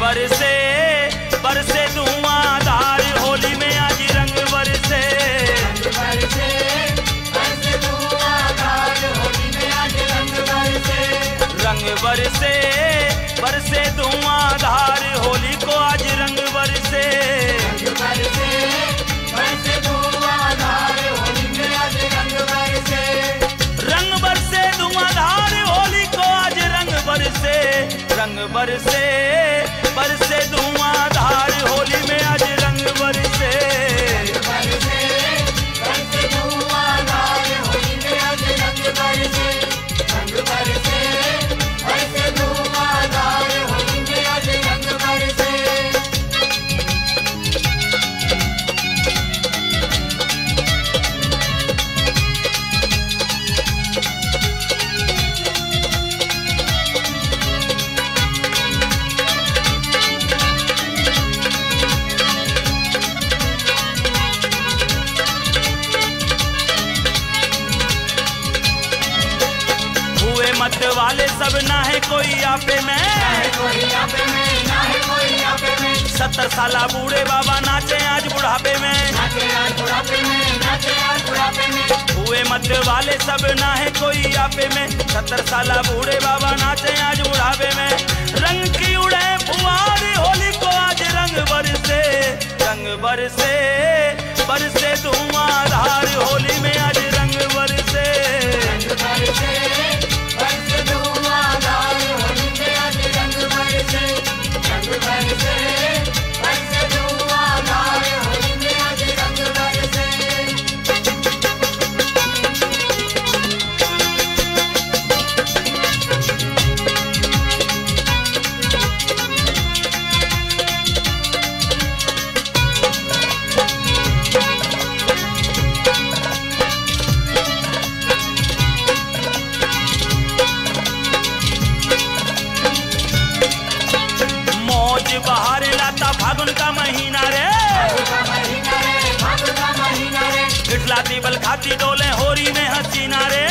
बरसे बरसे धुआंधार होली में आज रंग बरसे। रंग बरसे बरसे धुआंधार होली को आज रंग बरसे। रंग बरसे, धुआंधार होली को आज रंग बरसे। रंग बरसे सब ना है कोई आपे में। सत्तर साला बूढ़े बाबा नाचे आज बुढ़ापे में। हुए मत वाले सब ना है कोई आपे में। सत्तर साल बूढ़े बाबा नाचे आज बुढ़ापे में। रंग की उड़े फुहार होली को आज रंग बरसे रंग बरसे बरसे धुआंधार बल खाती डोले होरी में हसीना रे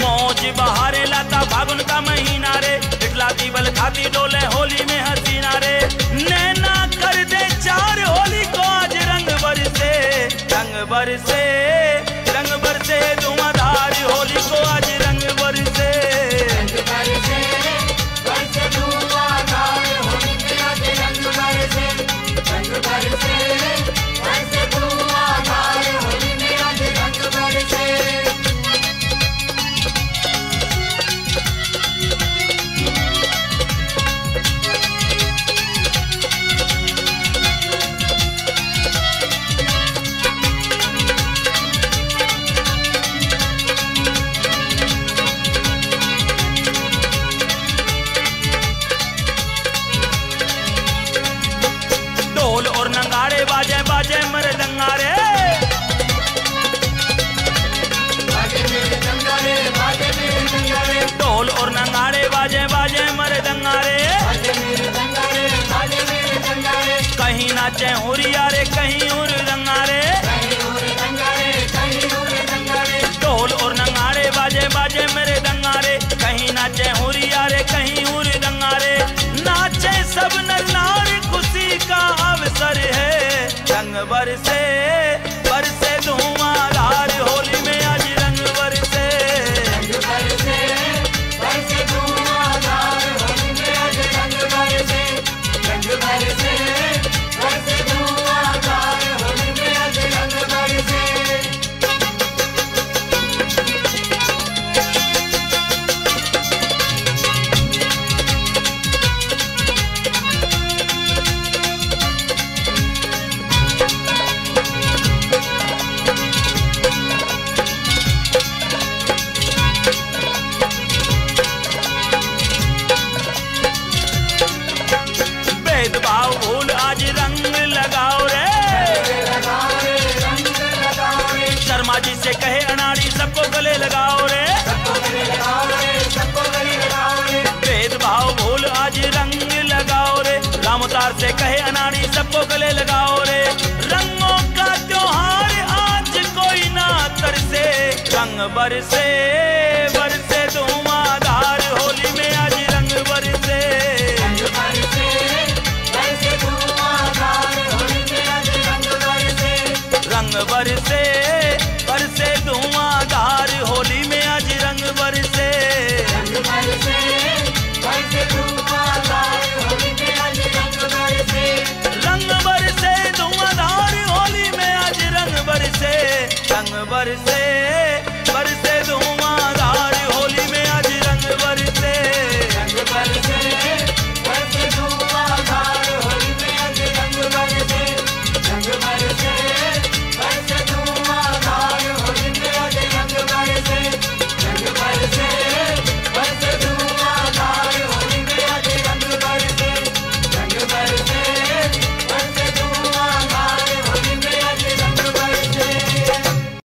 मौज बहारे लाता फागुन का महीना रे। इटलाती बल खाती डोले होली में हसीना रे नैना कर दे चार होली को आज रंग बरसे रंग बरसे रंग बरसे धुआंधार होली को आज प्यार से कहे अनाड़ी सबको गले लगाओ रे। रंगों का त्योहार आज कोई ना तरसे। रंग बरसे बरसे धुआंधार। होली में आज रंग बरसे। रंग बरसे बरसे